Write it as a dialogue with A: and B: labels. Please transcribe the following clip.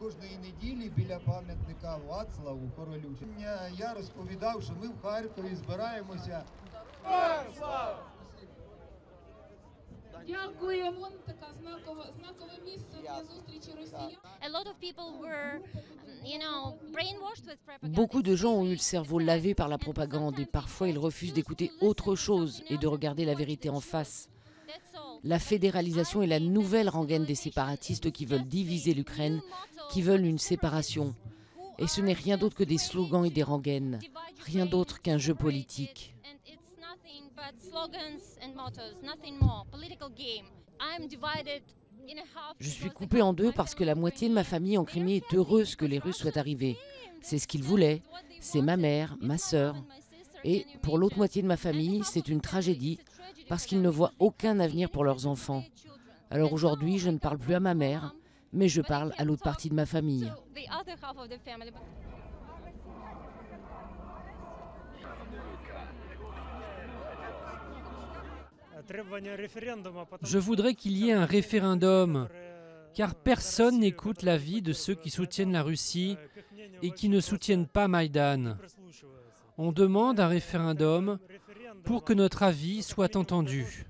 A: кожної неділі біля пам'ятника Вацлаву королю. Я розповідав, що ми в Харкові збираємося
B: Дякуємо. Така знакова знакове місце для зустрічі росіян.
C: A lot of people were, you know, brainwashed with propaganda.
D: Beaucoup de gens ont eu le cerveau lavé par la propagande et parfois ils refusent d'écouter autre chose et de regarder la vérité en face. La fédéralisation est la nouvelle rengaine des séparatistes qui veulent diviser l'Ukraine, qui veulent une séparation. Et ce n'est rien d'autre que des slogans et des rengaines, rien d'autre qu'un jeu politique. Je suis coupée en deux parce que la moitié de ma famille en Crimée est heureuse que les Russes soient arrivés. C'est ce qu'ils voulaient. C'est ma mère, ma sœur. Et pour l'autre moitié de ma famille, c'est une tragédie parce qu'ils ne voient aucun avenir pour leurs enfants. Alors aujourd'hui, je ne parle plus à ma mère, mais je parle à l'autre partie de ma famille.
E: Je voudrais qu'il y ait un référendum, car personne n'écoute l'avis de ceux qui soutiennent la Russie et qui ne soutiennent pas Maïdan on demande un référendum pour que notre avis soit entendu.